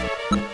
you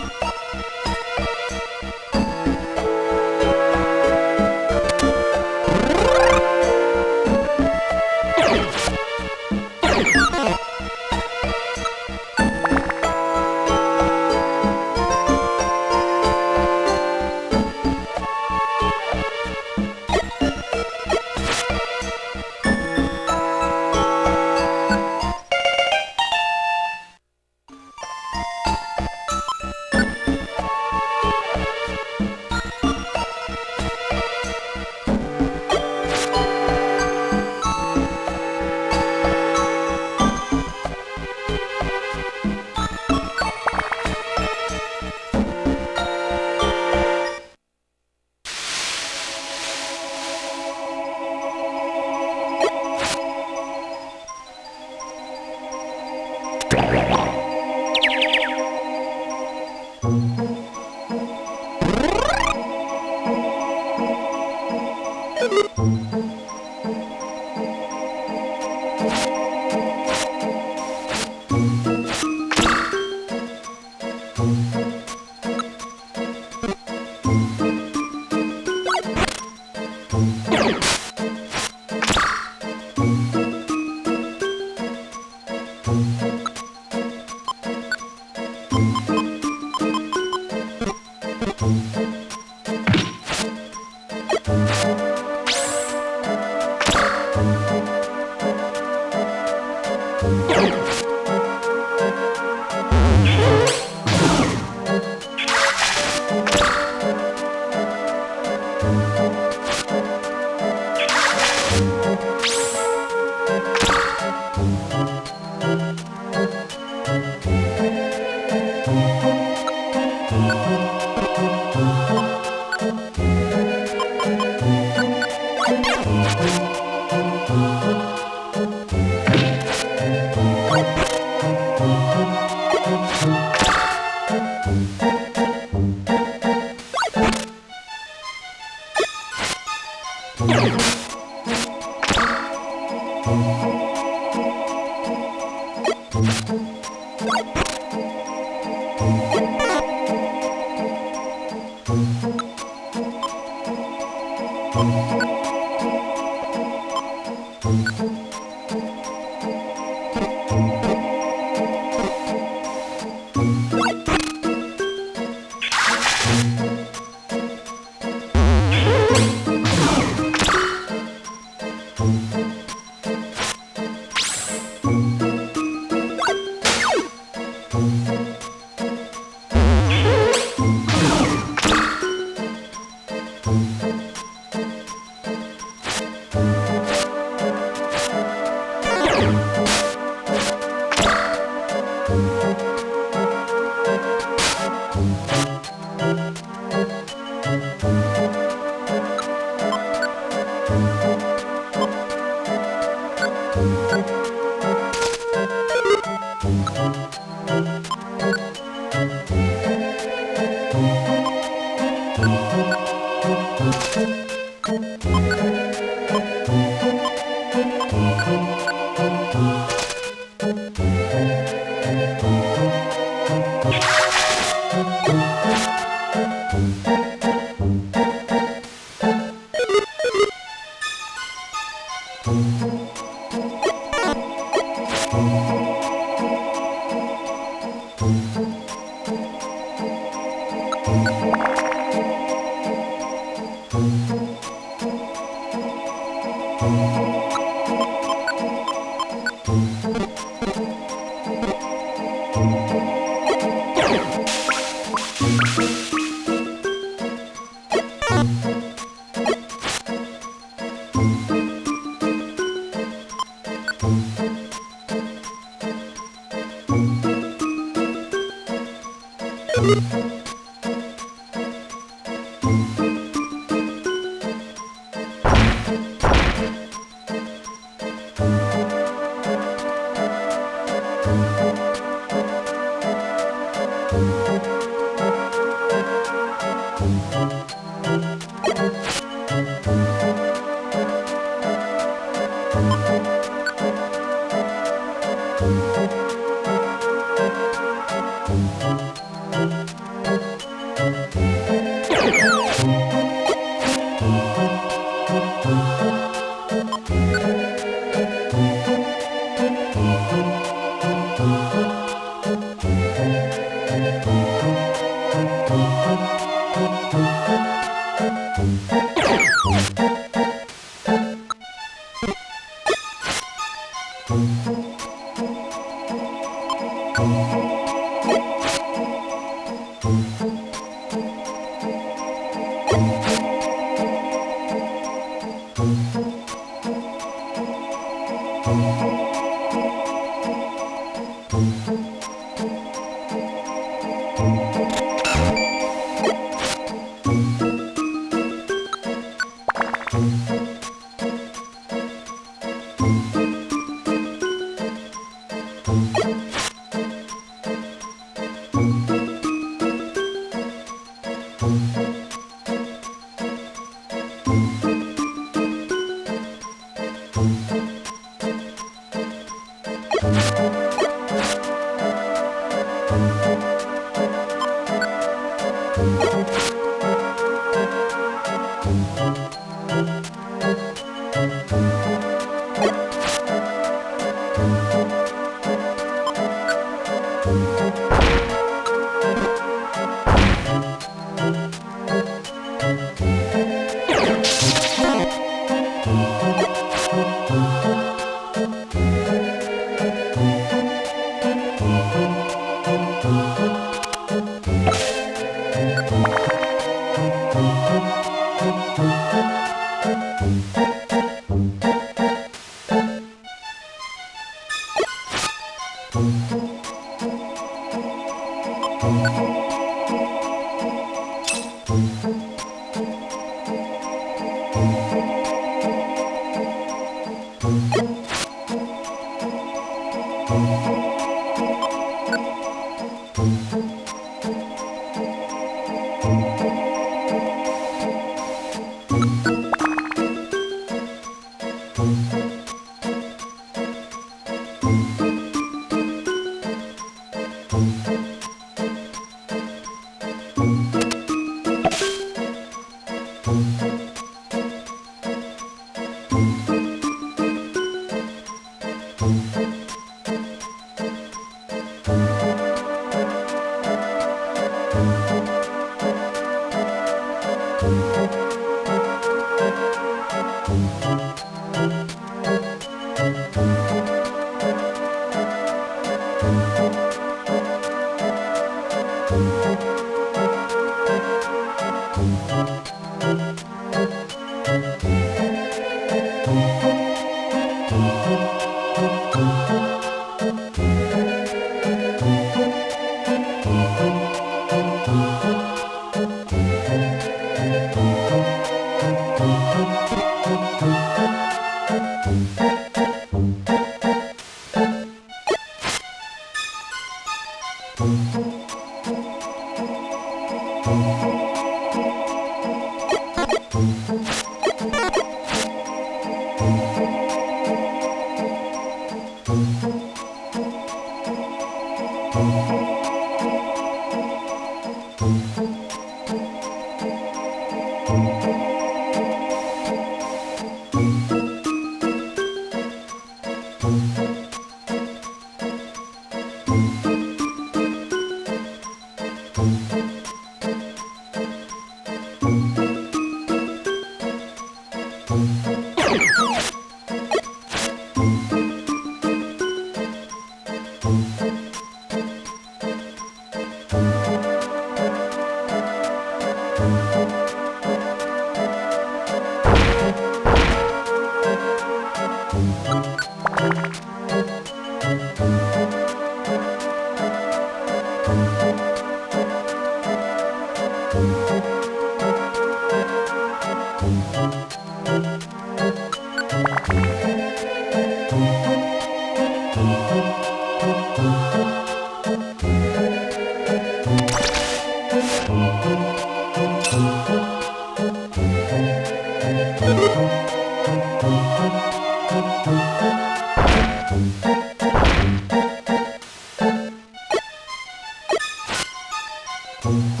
Thank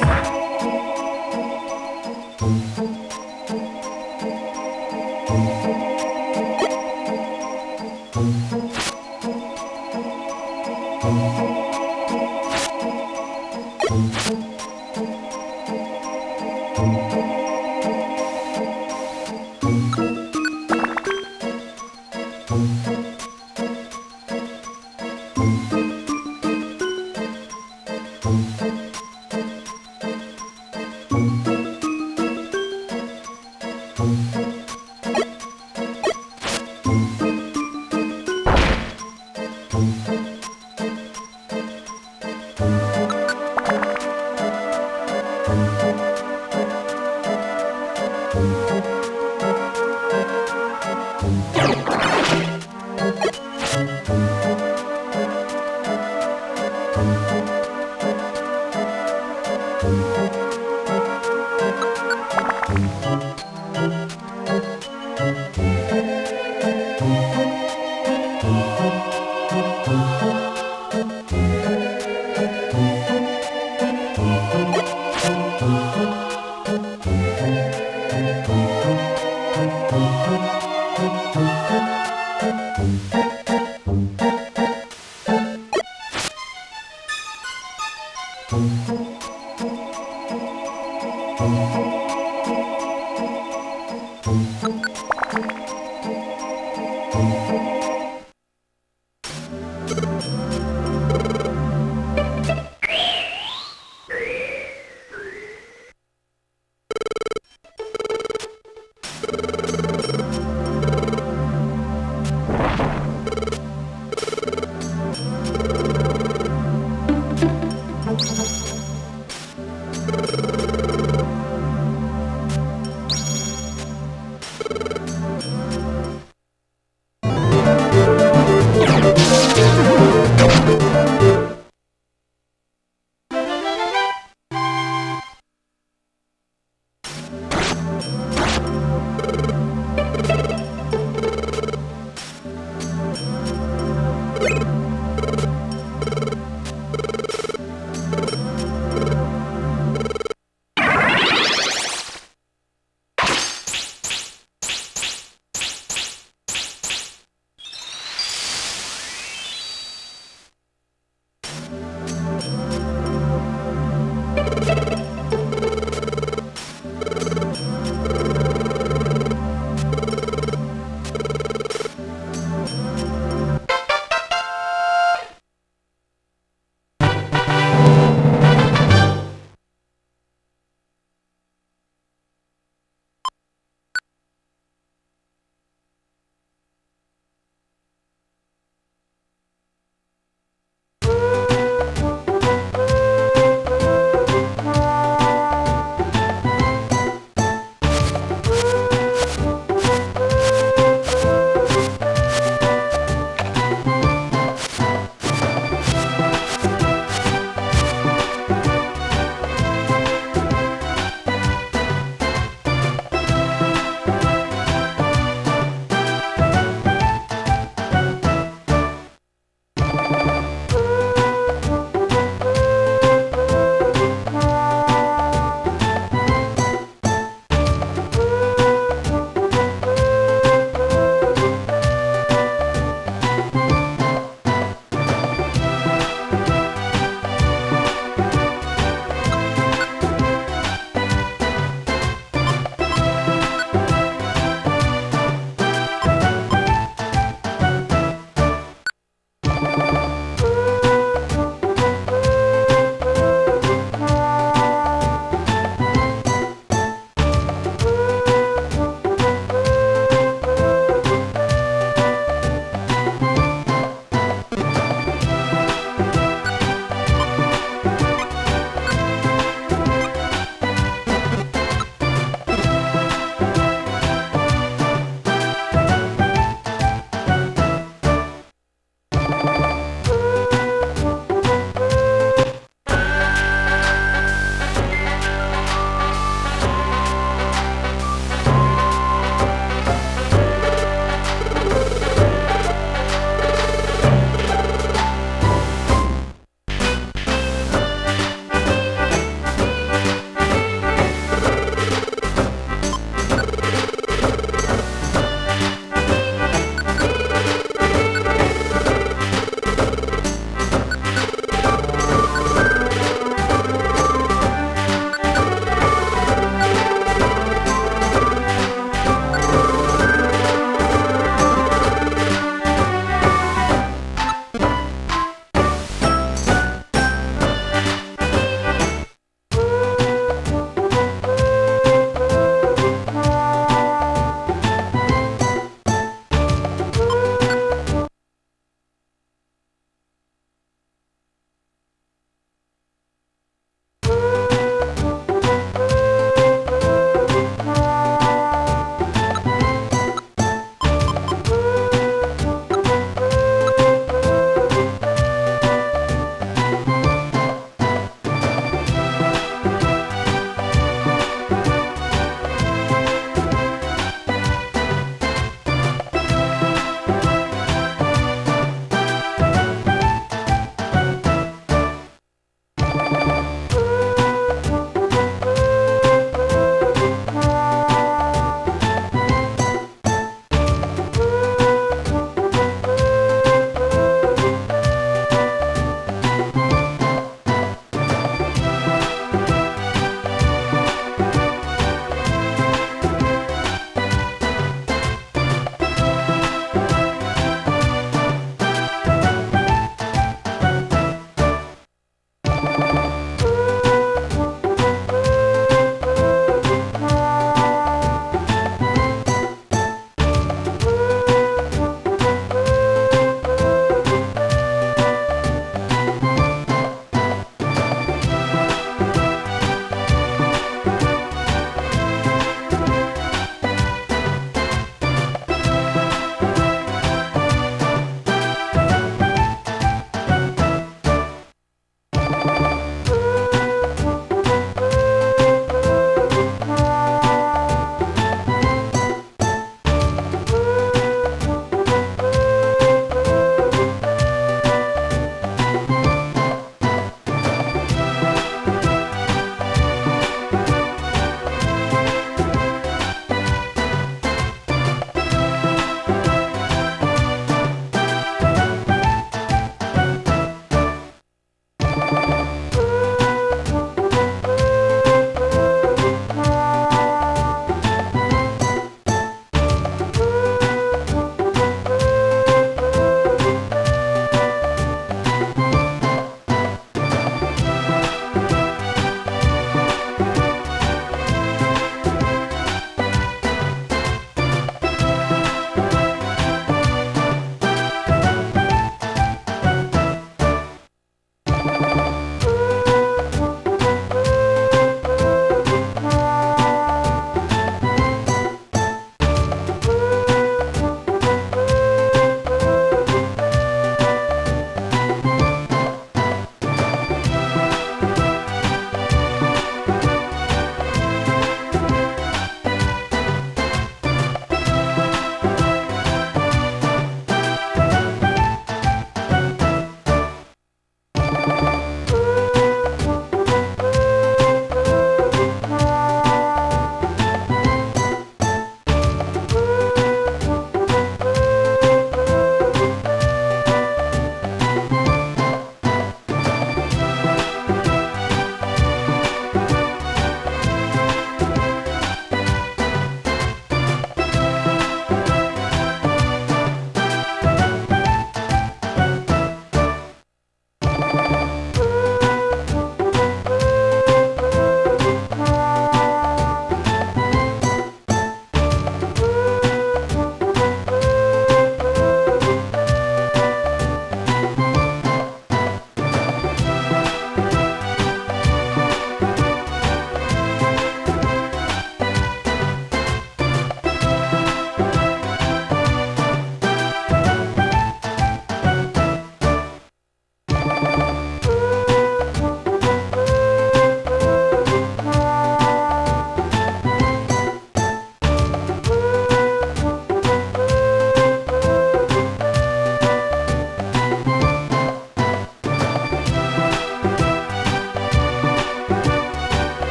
you.